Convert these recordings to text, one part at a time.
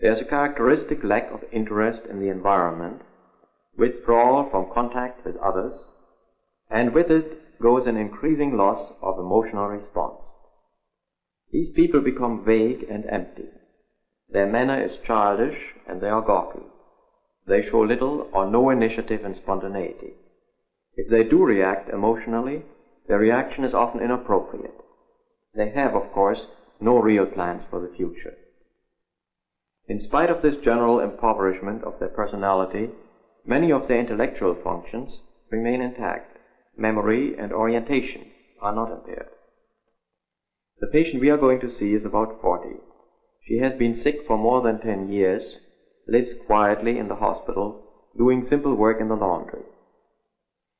There's a characteristic lack of interest in the environment, withdrawal from contact with others, and with it goes an increasing loss of emotional response. These people become vague and empty. Their manner is childish and they are gawky. They show little or no initiative and spontaneity. If they do react emotionally, their reaction is often inappropriate. They have, of course, no real plans for the future. In spite of this general impoverishment of their personality, many of their intellectual functions remain intact. Memory and orientation are not impaired. The patient we are going to see is about 40. She has been sick for more than 10 years, lives quietly in the hospital, doing simple work in the laundry.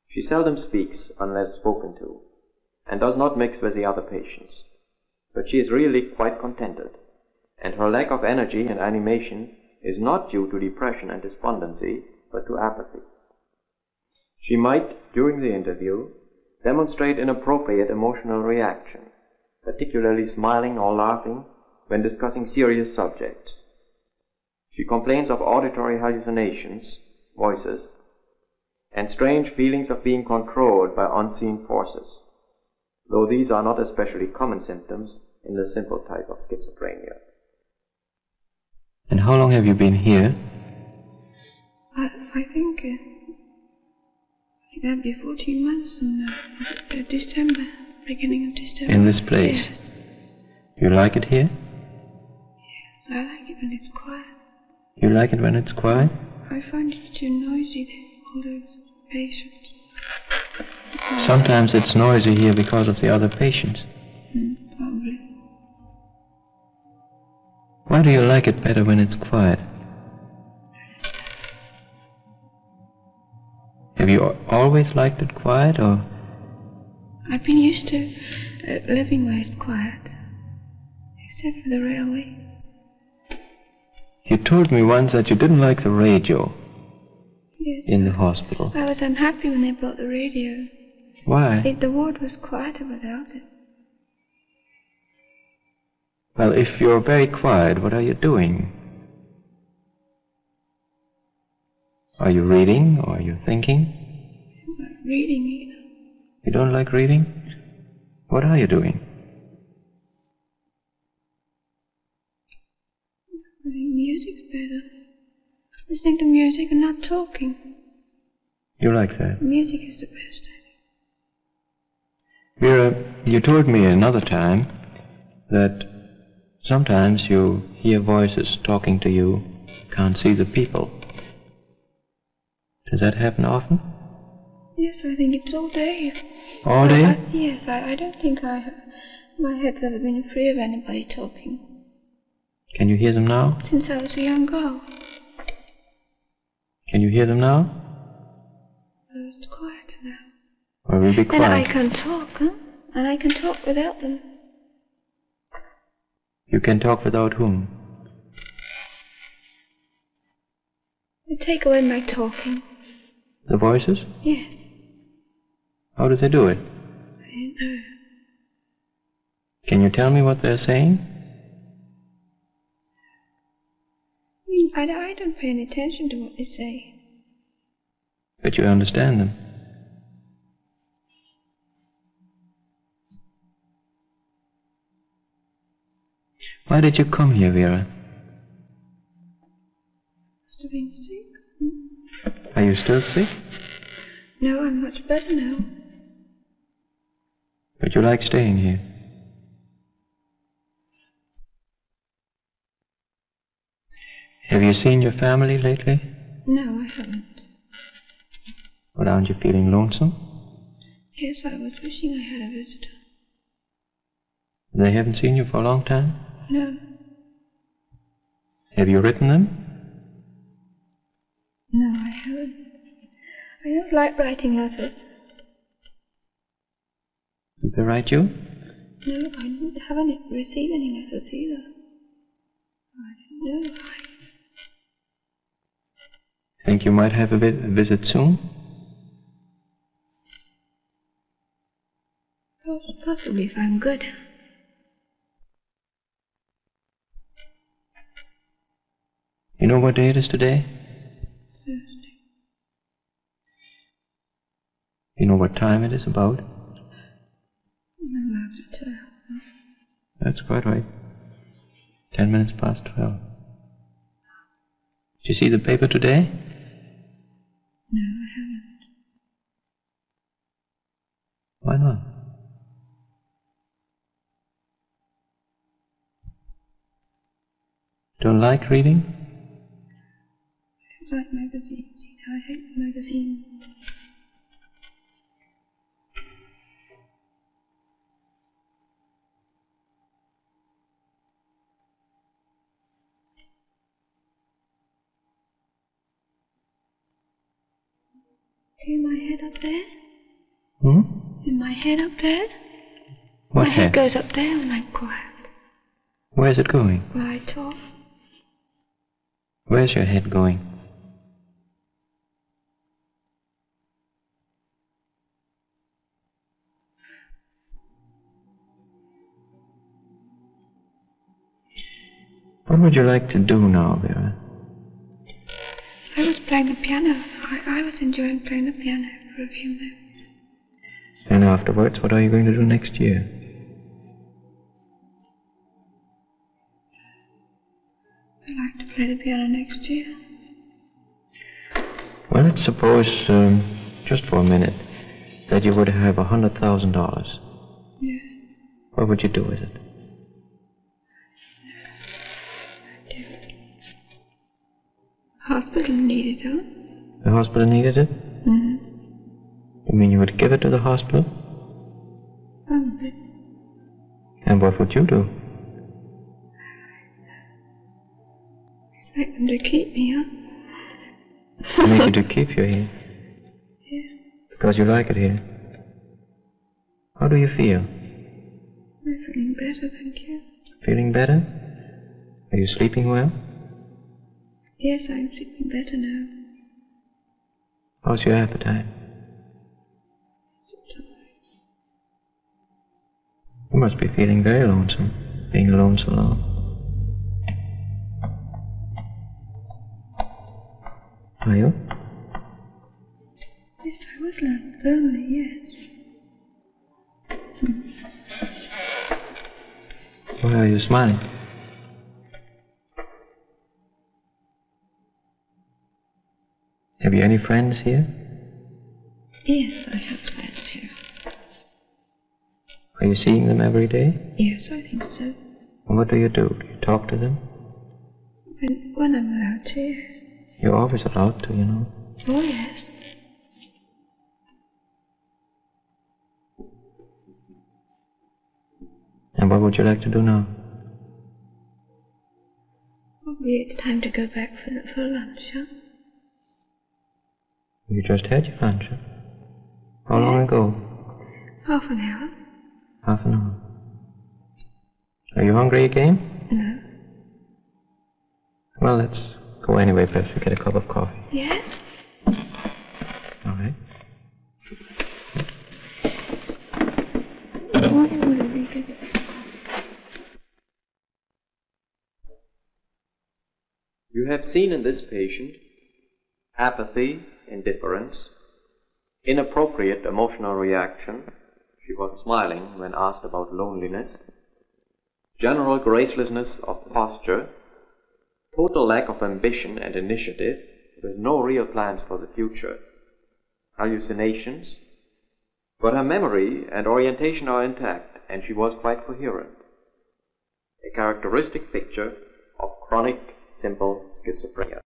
She seldom speaks unless spoken to, and does not mix with the other patients. But she is really quite contented, and her lack of energy and animation is not due to depression and despondency, but to apathy. She might, during the interview, demonstrate inappropriate emotional reaction particularly smiling or laughing when discussing serious subjects. She complains of auditory hallucinations, voices, and strange feelings of being controlled by unseen forces, though these are not especially common symptoms in the simple type of schizophrenia. And how long have you been here? I, I think uh, I think that'd be 14 months in uh, December beginning of December. In this place? Yes. You like it here? Yes, I like it when it's quiet. You like it when it's quiet? I find it too noisy, all those patients. Sometimes it's noisy here because of the other patients. Mm, Why do you like it better when it's quiet? Have you always liked it quiet, or I've been used to uh, living where it's quiet, except for the railway. you told me once that you didn't like the radio Yes. in the hospital? I was unhappy when they brought the radio. Why? The, the ward was quieter without it. Well, if you're very quiet, what are you doing? Are you reading, or are you thinking? Not reading either. You don't like reading? What are you doing? I think music's better. Listening to music and not talking. You like that? Music is the best. Vera, you told me another time that sometimes you hear voices talking to you, can't see the people. Does that happen often? Yes, I think it's all day. All day? I- yes, I, I don't think I have. My head's ever been free of anybody talking. Can you hear them now? Since I was a young girl. Can you hear them now? Oh, it's quieter now. Or will be And I can talk, huh? And I can talk without them. You can talk without whom? They take away my talking. The voices? Yes, How do they do it? I don't know. Can you tell me what they're saying? I mean, I, I don't pay any attention to what they say. But you understand them. Why did you come here, Vera? Must have been sick. Hmm? Are you still sick? No, I'm much better now. But you like staying here. Have you seen your family lately? No, I haven't. But aren't you feeling lonesome? Yes, I was wishing I had a visitor. They haven't seen you for a long time? No, Have you written them? no, I haven't. I don't like writing letters. Did they write you? No, I didn't haven't received any letters either. I don't know. Think you might have a vi- visit soon? Oh, possibly if I'm good. You know what day it is today? Thursday. You know what time it is about? I'm after twelve. That's quite right. Ten minutes past twelve. Did you see the paper today? No, I haven't. Why not? Don't like reading? Like magazines. I hate magazines. See my head up there? Hmm? In my head up there? What my head head? goes up there when I'm quiet. Where's it going? Where I talk. Where's your head going? What would you like to do now, Vera? I was playing the piano. I, I was enjoying playing the piano for a few minutes. And afterwards, what are you going to do next year? I'd like to play the piano next year. Well, let's suppose, um, just for a minute, that you would have a hundred thousand dollars. Yeah. What would you do with it? Hospital needed it, The hospital needed it? Mm-hmm. You mean you would give it to the hospital? Probably. And what would you do? Expect them to keep me, huh? Make you to keep you here. Yeah. Because you like it here. How do you feel? I'm feeling better, thank you. Feeling better? Are you sleeping well? Yes, I'm sleeping better now. How's your appetite? You must be feeling very lonesome, being alone so long. Are you? Yes, I was lonely, yes. Why are you smiling? You any friends here? Yes, I have friends here. Are you seeing them every day? Yes, I think so. And what do you do? Do you talk to them? When, when I'm allowed to, yes. You're always allowed to, you know. Oh, yes. And what would you like to do now? Probably it's time to go back for, for lunch, huh? You just had your lunch. huh? How long ago? Half an hour. Half an hour. Are you hungry again? No. Well, let's go anyway. first we get a cup of coffee. Yes? All right. Why would I be good? You have seen in this patient apathy, indifference, inappropriate emotional reaction. She was smiling when asked about loneliness, general gracelessness of posture, total lack of ambition and initiative, with no real plans for the future, hallucinations, but her memory and orientation are intact, and she was quite coherent. A characteristic picture of chronic simple schizophrenia.